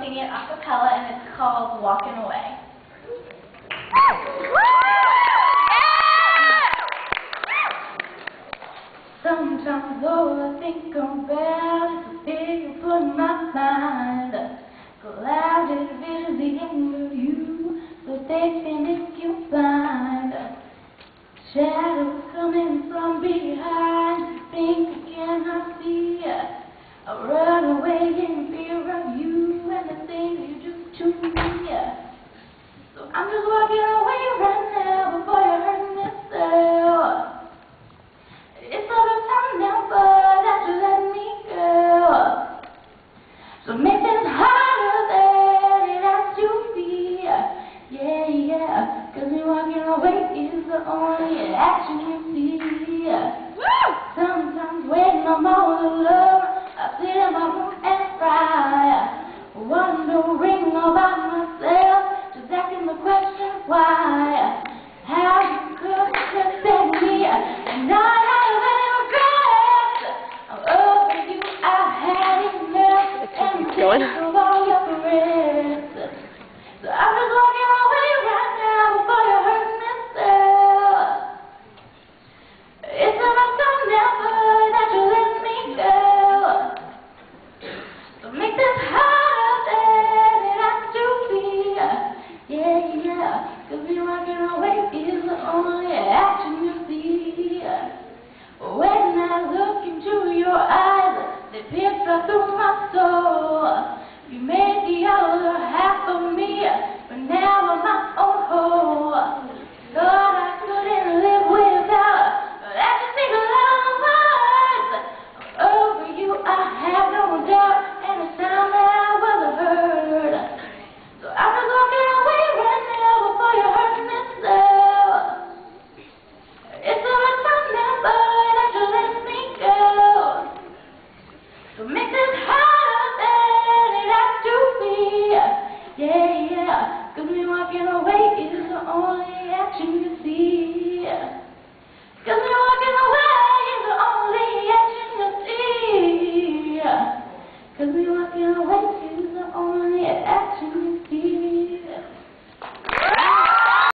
sing it a cappella, and it's called Walking Away. Sometimes all I think about is the you put my mind. Clouded vision, of you, so they can make you blind. Shadows coming from behind, think you cannot see. To me. So I'm just walking away right now before you hurt yourself. It's all the time never that you let me go. So make this harder than it has to be. Yeah, yeah. Cause me walking away is the only action Wondering about myself, just asking the question why. How you could accept me, and I have any regrets. I'm over you, I had enough, and keep going. You made the other walking away